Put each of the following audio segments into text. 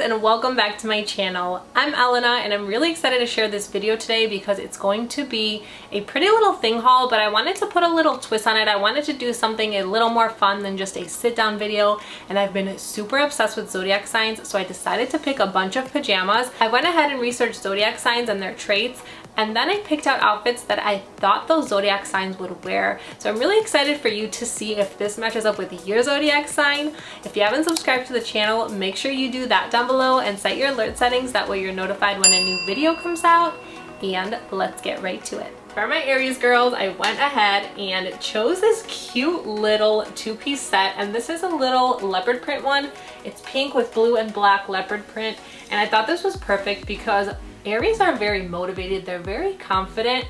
and welcome back to my channel. I'm Elena and I'm really excited to share this video today because it's going to be a pretty little thing haul but I wanted to put a little twist on it. I wanted to do something a little more fun than just a sit down video and I've been super obsessed with zodiac signs so I decided to pick a bunch of pajamas. I went ahead and researched zodiac signs and their traits and then I picked out outfits that I thought those zodiac signs would wear. So I'm really excited for you to see if this matches up with your zodiac sign. If you haven't subscribed to the channel, make sure you do that down below and set your alert settings. That way you're notified when a new video comes out. And let's get right to it. For my Aries girls, I went ahead and chose this cute little two-piece set and this is a little leopard print one. It's pink with blue and black leopard print and I thought this was perfect because Aries are very motivated, they're very confident,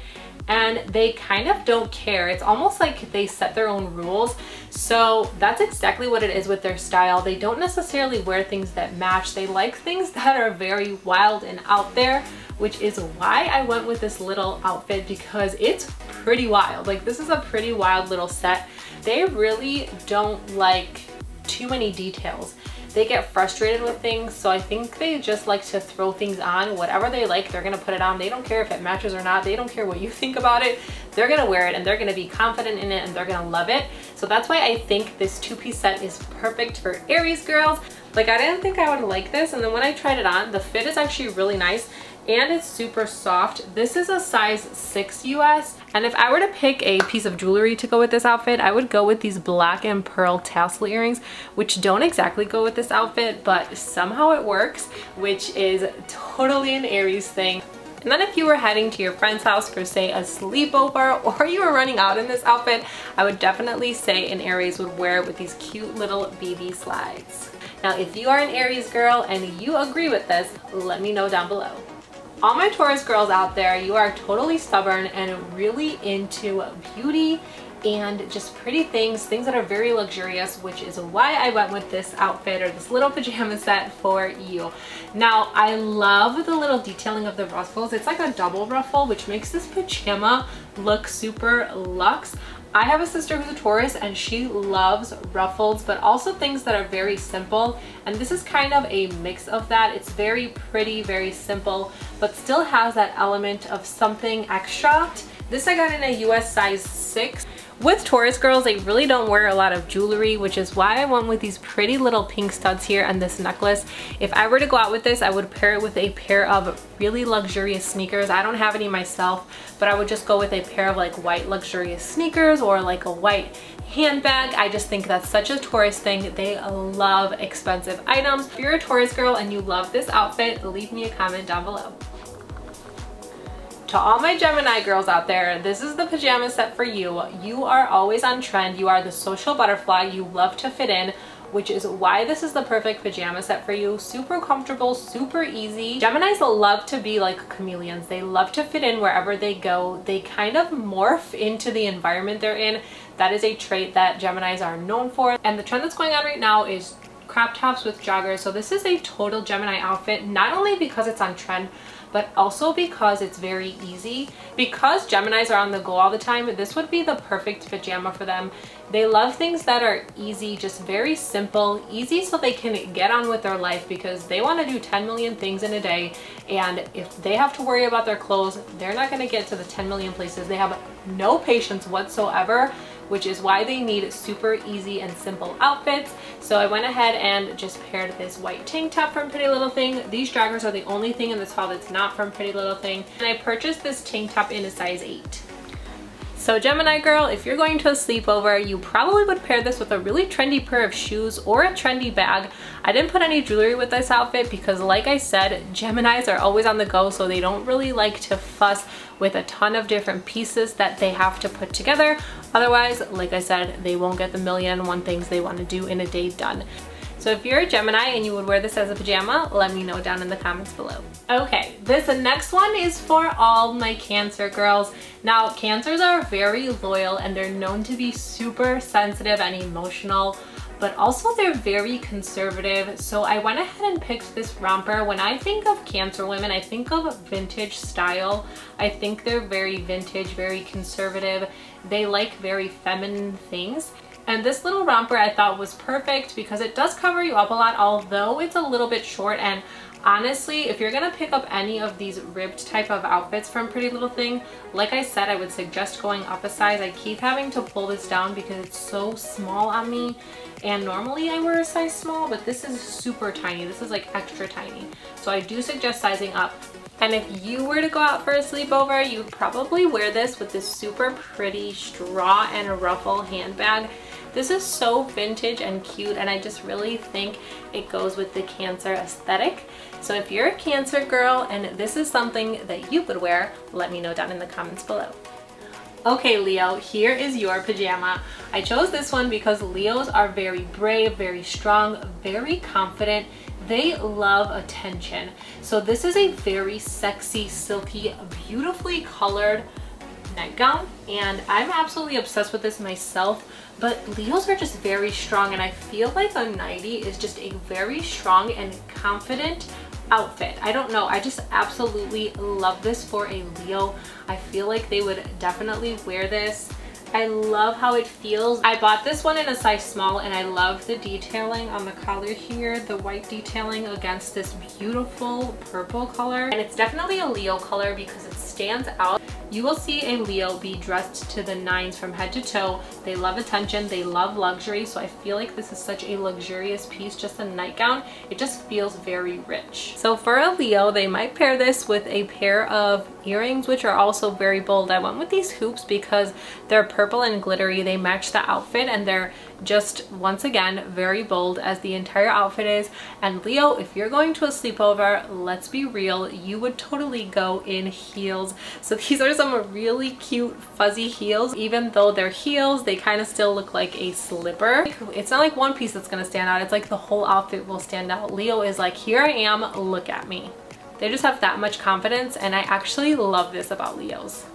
and they kind of don't care. It's almost like they set their own rules. So that's exactly what it is with their style. They don't necessarily wear things that match. They like things that are very wild and out there, which is why I went with this little outfit because it's pretty wild. Like this is a pretty wild little set. They really don't like too many details they get frustrated with things so I think they just like to throw things on. Whatever they like they're gonna put it on. They don't care if it matches or not. They don't care what you think about it. They're gonna wear it and they're gonna be confident in it and they're gonna love it. So that's why I think this two-piece set is perfect for Aries girls. Like I didn't think I would like this and then when I tried it on the fit is actually really nice and it's super soft. This is a size 6 US and if I were to pick a piece of jewelry to go with this outfit, I would go with these black and pearl tassel earrings, which don't exactly go with this outfit, but somehow it works, which is totally an Aries thing. And then if you were heading to your friend's house for say a sleepover or you were running out in this outfit, I would definitely say an Aries would wear it with these cute little BB slides. Now if you are an Aries girl and you agree with this, let me know down below all my Taurus girls out there, you are totally stubborn and really into beauty and just pretty things, things that are very luxurious, which is why I went with this outfit or this little pajama set for you. Now, I love the little detailing of the ruffles. It's like a double ruffle, which makes this pajama look super luxe. I have a sister who's a Taurus and she loves ruffles, but also things that are very simple. And this is kind of a mix of that. It's very pretty, very simple, but still has that element of something extra. This I got in a US size 6. With Taurus girls, they really don't wear a lot of jewelry, which is why I went with these pretty little pink studs here and this necklace. If I were to go out with this, I would pair it with a pair of really luxurious sneakers. I don't have any myself, but I would just go with a pair of like white luxurious sneakers or like a white handbag. I just think that's such a Taurus thing. They love expensive items. If you're a Taurus girl and you love this outfit, leave me a comment down below. To all my Gemini girls out there, this is the pajama set for you. You are always on trend. You are the social butterfly. You love to fit in which is why this is the perfect pajama set for you. Super comfortable, super easy. Geminis love to be like chameleons. They love to fit in wherever they go. They kind of morph into the environment they're in. That is a trait that Geminis are known for. And the trend that's going on right now is crop tops with joggers. So this is a total Gemini outfit, not only because it's on trend, but also because it's very easy. Because Geminis are on the go all the time, this would be the perfect pajama for them. They love things that are easy, just very simple, easy so they can get on with their life because they want to do 10 million things in a day. And if they have to worry about their clothes, they're not going to get to the 10 million places. They have no patience whatsoever which is why they need super easy and simple outfits. So I went ahead and just paired this white tank top from Pretty Little Thing. These joggers are the only thing in this haul that's not from Pretty Little Thing. And I purchased this tank top in a size 8. So Gemini girl, if you're going to a sleepover, you probably would pair this with a really trendy pair of shoes or a trendy bag. I didn't put any jewelry with this outfit because like I said, Geminis are always on the go so they don't really like to fuss with a ton of different pieces that they have to put together. Otherwise, like I said, they won't get the million and one things they want to do in a day done. So if you're a Gemini and you would wear this as a pajama, let me know down in the comments below. Okay, this next one is for all my Cancer girls. Now, Cancers are very loyal and they're known to be super sensitive and emotional but also they're very conservative. So I went ahead and picked this romper. When I think of cancer women, I think of vintage style. I think they're very vintage, very conservative. They like very feminine things. And this little romper I thought was perfect because it does cover you up a lot, although it's a little bit short. And honestly if you're gonna pick up any of these ribbed type of outfits from Pretty Little Thing like I said I would suggest going up a size. I keep having to pull this down because it's so small on me. And normally I wear a size small but this is super tiny. This is like extra tiny. So I do suggest sizing up. And if you were to go out for a sleepover, you'd probably wear this with this super pretty straw and ruffle handbag. This is so vintage and cute and I just really think it goes with the cancer aesthetic. So if you're a cancer girl and this is something that you would wear, let me know down in the comments below. Okay Leo, here is your pajama. I chose this one because Leos are very brave, very strong, very confident, they love attention. So this is a very sexy, silky, beautifully colored nightgown and I'm absolutely obsessed with this myself but Leos are just very strong and I feel like a nightie is just a very strong and confident outfit. I don't know, I just absolutely love this for a Leo. I feel like they would definitely wear this I love how it feels. I bought this one in a size small and I love the detailing on the collar here, the white detailing against this beautiful purple color. And it's definitely a Leo color because it stands out. You will see a Leo be dressed to the nines from head to toe. They love attention, they love luxury, so I feel like this is such a luxurious piece, just a nightgown. It just feels very rich. So for a Leo, they might pair this with a pair of earrings, which are also very bold. I went with these hoops because they're purple and glittery. They match the outfit and they're just once again very bold as the entire outfit is. And Leo if you're going to a sleepover let's be real you would totally go in heels. So these are some really cute fuzzy heels. Even though they're heels they kind of still look like a slipper. It's not like one piece that's gonna stand out. It's like the whole outfit will stand out. Leo is like here I am look at me. They just have that much confidence and I actually love this about Leos.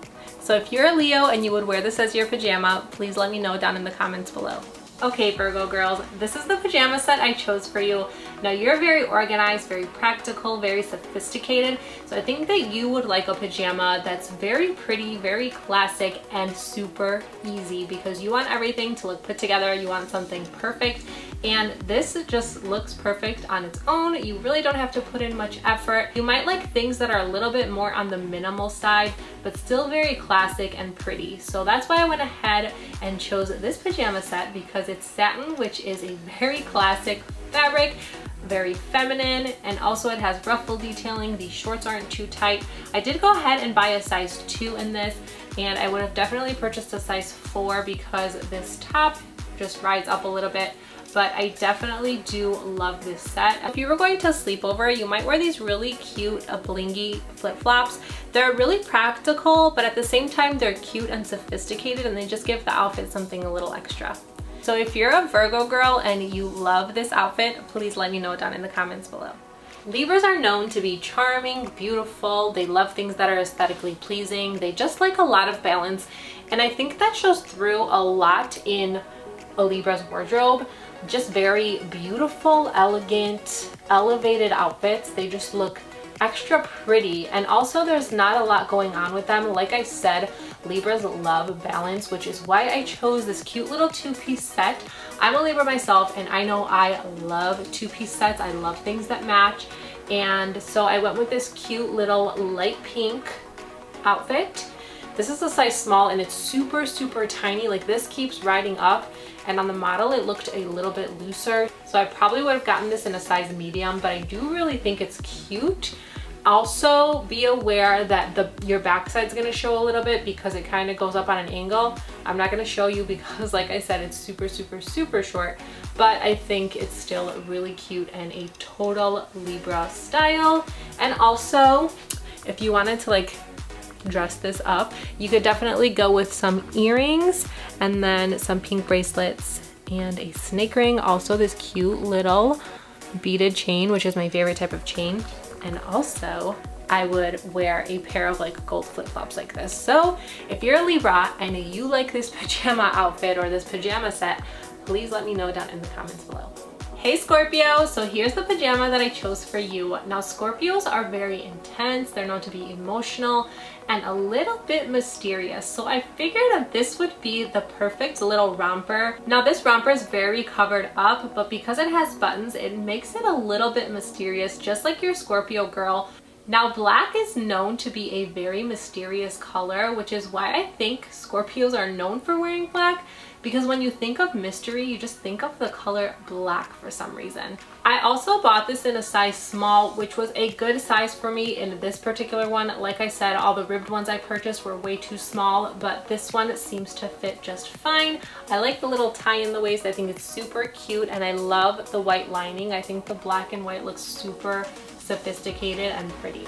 So if you're a Leo and you would wear this as your pajama, please let me know down in the comments below. Okay, Virgo girls, this is the pajama set I chose for you. Now you're very organized, very practical, very sophisticated. So I think that you would like a pajama that's very pretty, very classic, and super easy because you want everything to look put together. You want something perfect. And this just looks perfect on its own. You really don't have to put in much effort. You might like things that are a little bit more on the minimal side, but still very classic and pretty. So that's why I went ahead and chose this pajama set because it's satin, which is a very classic fabric very feminine and also it has ruffle detailing The shorts aren't too tight i did go ahead and buy a size 2 in this and i would have definitely purchased a size 4 because this top just rides up a little bit but I definitely do love this set. If you were going to sleepover, you might wear these really cute uh, blingy flip-flops. They're really practical, but at the same time, they're cute and sophisticated and they just give the outfit something a little extra. So if you're a Virgo girl and you love this outfit, please let me know down in the comments below. Libras are known to be charming, beautiful, they love things that are aesthetically pleasing, they just like a lot of balance, and I think that shows through a lot in a Libra's wardrobe. Just very beautiful, elegant, elevated outfits. They just look extra pretty and also there's not a lot going on with them like I said Libras love balance which is why I chose this cute little two-piece set. I'm a Libra myself and I know I love two-piece sets. I love things that match. And so I went with this cute little light pink outfit. This is a size small and it's super super tiny. Like this keeps riding up. And on the model it looked a little bit looser. So I probably would have gotten this in a size medium but I do really think it's cute also be aware that the your backside is to show a little bit because it kind of goes up on an angle. I'm not to show you because like i said it's super super super short but i think it's still really cute and a total libra style. And also if you wanted to like dress this up you could definitely go with some earrings and then some pink bracelets and a snake ring. Also this cute little beaded chain which is my favorite type of chain and also I would wear a pair of like gold flip-flops like this. So if you're a Libra and you like this pajama outfit or this pajama set, please let me know down in the comments below. Hey Scorpio, so here's the pajama that I chose for you. Now Scorpios are very intense, they're known to be emotional and a little bit mysterious. So I figured that this would be the perfect little romper. Now this romper is very covered up, but because it has buttons, it makes it a little bit mysterious, just like your Scorpio girl. Now black is known to be a very mysterious color, which is why I think Scorpios are known for wearing black because when you think of mystery, you just think of the color black for some reason. I also bought this in a size small, which was a good size for me in this particular one. Like I said, all the ribbed ones I purchased were way too small, but this one seems to fit just fine. I like the little tie in the waist. I think it's super cute and I love the white lining. I think the black and white looks super sophisticated and pretty.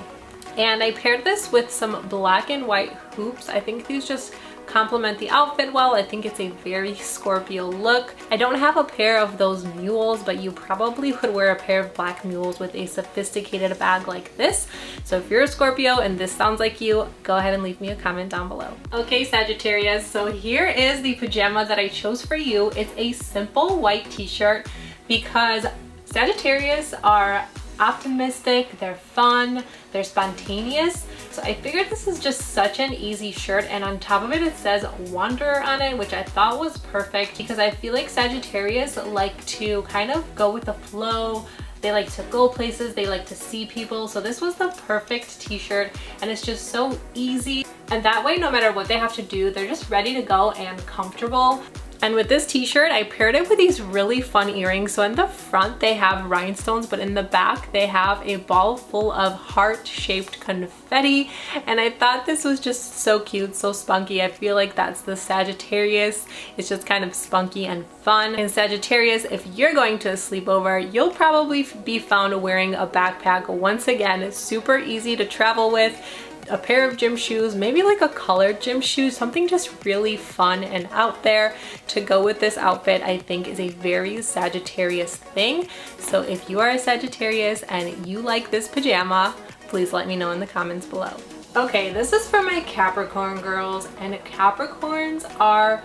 And I paired this with some black and white hoops. I think these just complement the outfit well. I think it's a very Scorpio look. I don't have a pair of those mules, but you probably would wear a pair of black mules with a sophisticated bag like this. So if you're a Scorpio and this sounds like you, go ahead and leave me a comment down below. Okay, Sagittarius, so here is the pajama that I chose for you. It's a simple white t-shirt because Sagittarius are optimistic, they're fun, they're spontaneous. I figured this is just such an easy shirt and on top of it it says Wonder on it which I thought was perfect because I feel like Sagittarius like to kind of go with the flow they like to go places, they like to see people. So this was the perfect t-shirt and it's just so easy. And that way, no matter what they have to do, they're just ready to go and comfortable. And with this t-shirt, I paired it with these really fun earrings. So in the front, they have rhinestones, but in the back, they have a ball full of heart-shaped confetti. And I thought this was just so cute, so spunky. I feel like that's the Sagittarius. It's just kind of spunky and fun. And Sagittarius, if you're going to a sleepover, you'll probably be found wearing a backpack. Once again, it's super easy to travel with a pair of gym shoes, maybe like a colored gym shoe, something just really fun and out there to go with this outfit I think is a very Sagittarius thing. So if you are a Sagittarius and you like this pajama, please let me know in the comments below. Okay, this is for my Capricorn girls and Capricorns are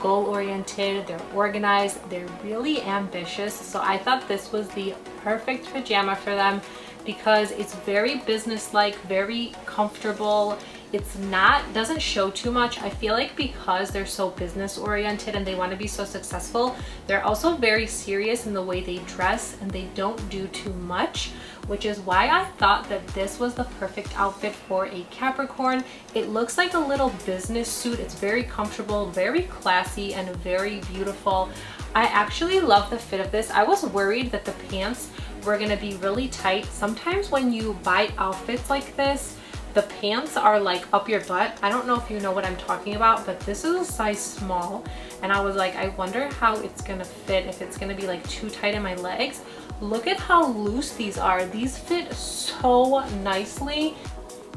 goal oriented, they're organized, they're really ambitious. So I thought this was the perfect pajama for them because it's very business-like, very comfortable. It's not, doesn't show too much. I feel like because they're so business oriented and they want to be so successful, they're also very serious in the way they dress and they don't do too much, which is why I thought that this was the perfect outfit for a Capricorn. It looks like a little business suit. It's very comfortable, very classy, and very beautiful. I actually love the fit of this. I was worried that the pants were gonna be really tight. Sometimes when you buy outfits like this, the pants are like up your butt. I don't know if you know what I'm talking about, but this is a size small. And I was like, I wonder how it's gonna fit, if it's gonna be like too tight in my legs. Look at how loose these are. These fit so nicely.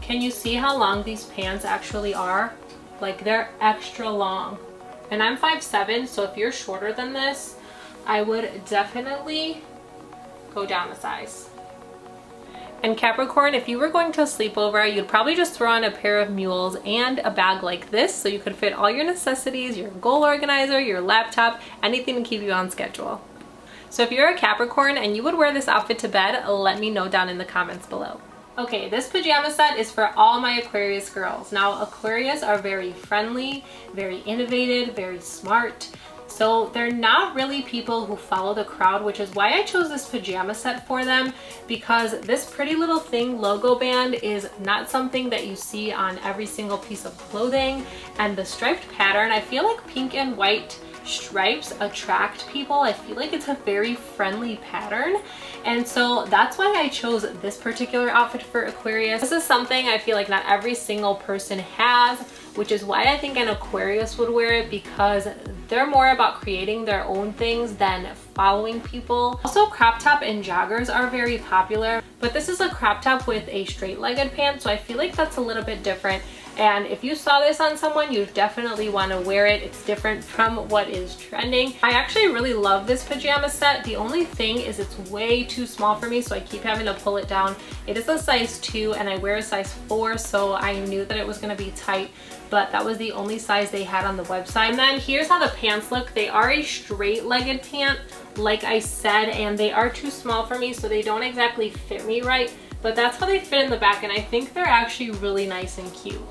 Can you see how long these pants actually are? Like they're extra long. And I'm 5'7", so if you're shorter than this, I would definitely go down a size. And Capricorn, if you were going to a sleepover, you'd probably just throw on a pair of mules and a bag like this so you could fit all your necessities, your goal organizer, your laptop, anything to keep you on schedule. So if you're a Capricorn and you would wear this outfit to bed, let me know down in the comments below. Okay, this pajama set is for all my Aquarius girls. Now, Aquarius are very friendly, very innovative, very smart. So they're not really people who follow the crowd, which is why I chose this pajama set for them because this pretty little thing logo band is not something that you see on every single piece of clothing. And the striped pattern, I feel like pink and white stripes attract people. I feel like it's a very friendly pattern. And so that's why I chose this particular outfit for Aquarius. This is something I feel like not every single person has, which is why I think an Aquarius would wear it because they're more about creating their own things than following people. Also crop top and joggers are very popular, but this is a crop top with a straight legged pant, so I feel like that's a little bit different. And if you saw this on someone, you definitely want to wear it. It's different from what is trending. I actually really love this pajama set. The only thing is it's way too small for me, so I keep having to pull it down. It is a size 2 and I wear a size 4, so I knew that it was going to be tight but that was the only size they had on the website. And then here's how the pants look. They are a straight legged pant, like I said, and they are too small for me, so they don't exactly fit me right, but that's how they fit in the back, and I think they're actually really nice and cute.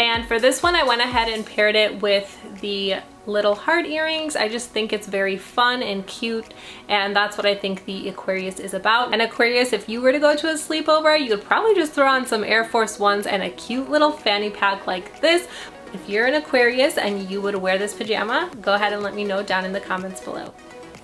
And for this one, I went ahead and paired it with the little heart earrings. I just think it's very fun and cute and that's what I think the Aquarius is about. And Aquarius, if you were to go to a sleepover, you would probably just throw on some Air Force Ones and a cute little fanny pack like this. If you're an Aquarius and you would wear this pajama, go ahead and let me know down in the comments below.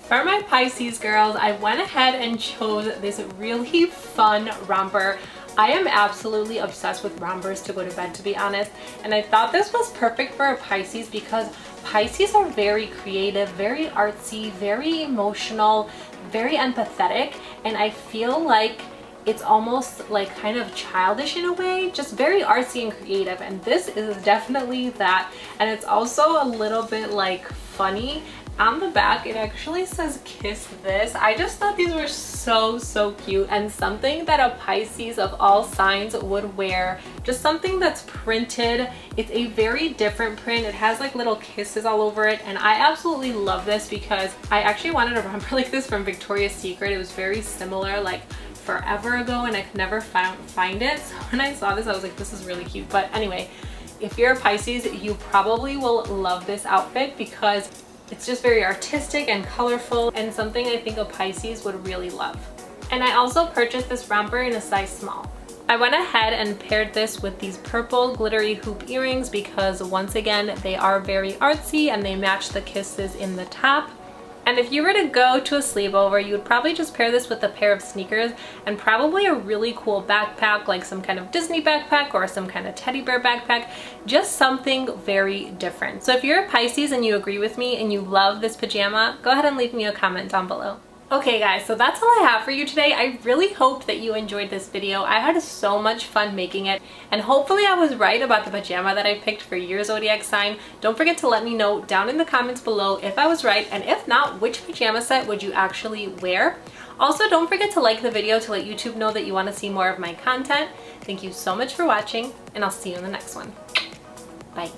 For my Pisces girls, I went ahead and chose this really fun romper. I am absolutely obsessed with rompers to go to bed to be honest and I thought this was perfect for a Pisces because Pisces are very creative, very artsy, very emotional, very empathetic, and I feel like it's almost like kind of childish in a way, just very artsy and creative. And this is definitely that. And it's also a little bit like funny on the back, it actually says kiss this. I just thought these were so, so cute and something that a Pisces of all signs would wear. Just something that's printed. It's a very different print. It has like little kisses all over it and I absolutely love this because I actually wanted a romper like this from Victoria's Secret. It was very similar like forever ago and I could never find, find it. So when I saw this, I was like, this is really cute. But anyway, if you're a Pisces, you probably will love this outfit because it's just very artistic and colorful and something I think a Pisces would really love. And I also purchased this romper in a size small. I went ahead and paired this with these purple glittery hoop earrings because once again, they are very artsy and they match the kisses in the top. And if you were to go to a sleepover, you would probably just pair this with a pair of sneakers and probably a really cool backpack, like some kind of Disney backpack or some kind of teddy bear backpack, just something very different. So if you're a Pisces and you agree with me and you love this pajama, go ahead and leave me a comment down below. Okay guys, so that's all I have for you today. I really hope that you enjoyed this video. I had so much fun making it and hopefully I was right about the pajama that I picked for your zodiac sign. Don't forget to let me know down in the comments below if I was right and if not, which pajama set would you actually wear? Also, don't forget to like the video to let YouTube know that you want to see more of my content. Thank you so much for watching and I'll see you in the next one. Bye.